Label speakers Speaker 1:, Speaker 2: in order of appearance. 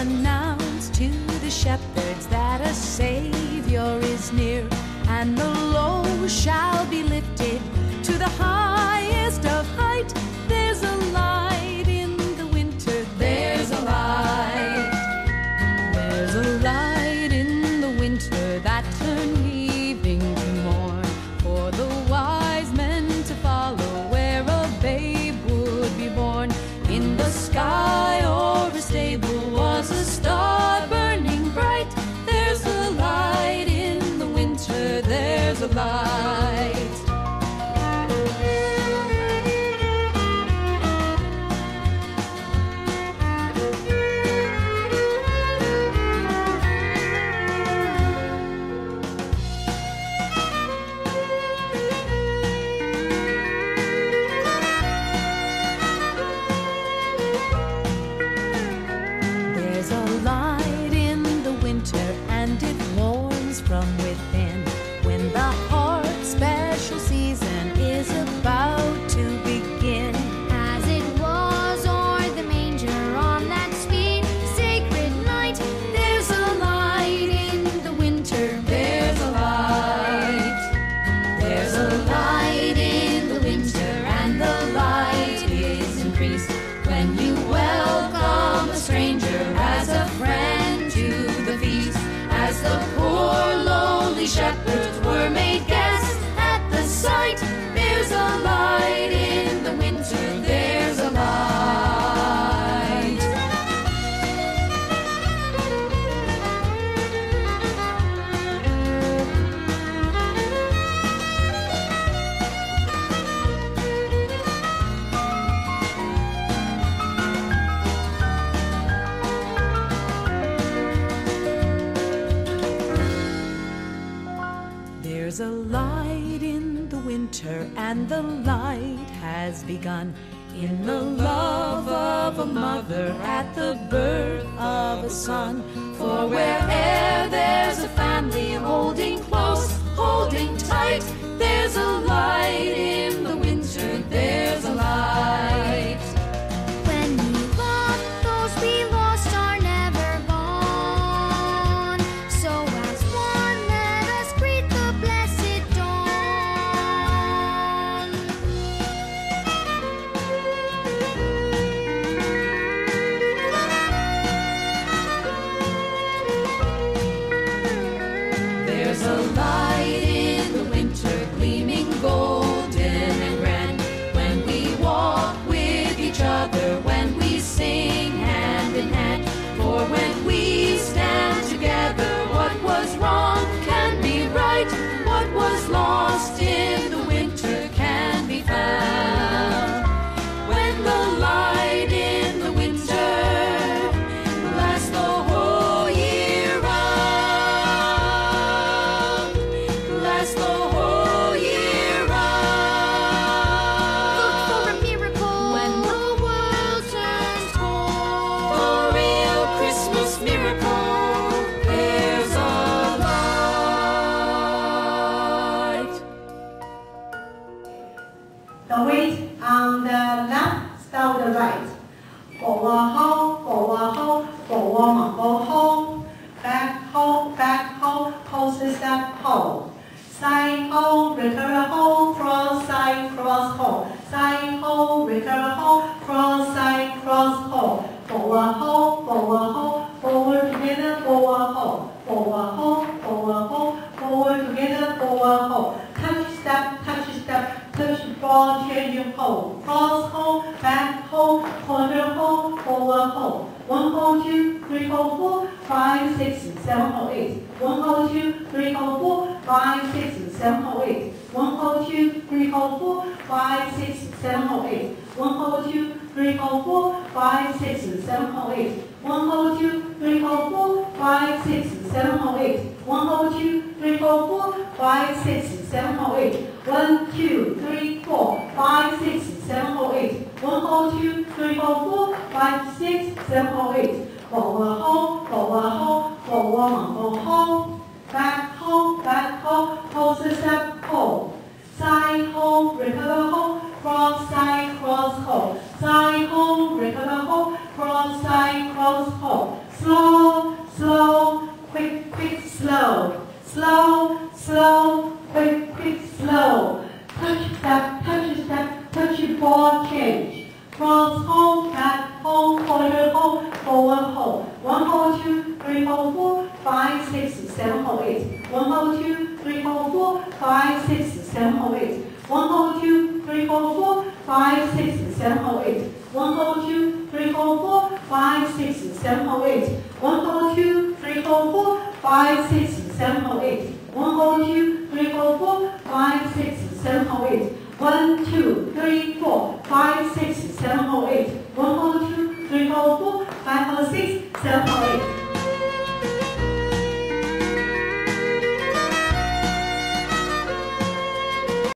Speaker 1: announce to the shepherds that a Savior is near, and the low shall be lifted to the highest of high. there's a light. alive. and the light has begun in the love of a mother at the birth of a son. For where'er there's a family holding close, holding tight, there's a
Speaker 2: love.
Speaker 3: 好，好。fall, changing pole, cross hole, back hole, corner hole, forward hole, one hole, two, three hole, four, five, six, seven hole, eight, one hole, two, three hole, four, five, six, seven hole, eight, one hole, two, three hole, four, five, six, seven hole, eight, one hole, two, three hole, four, five, six, seven hole, eight, one hole, three, four, four, five, six, seven, or eight. Forward hold, forward hold, forward mumble hold. Back hold, back hold, hold the step hold. Side hold, recover. Five, six, seven, hold, eight. One, hold, two, three, hold, four, five, six, seven, hold, eight. One, hold, two, three, hold, four, five, six, seven, hold, eight. One, hold, two, three, hold, four, five, six, seven, hold, eight. One, hold, two, three, hold, four, five, six, seven, hold, eight. One, hold, two, three, hold, four, five, six, seven, hold, eight. One, two, three, four, five, six, seven, hold, eight. One, hold, two, three, hold, four, five, hold, six, seven, hold, eight.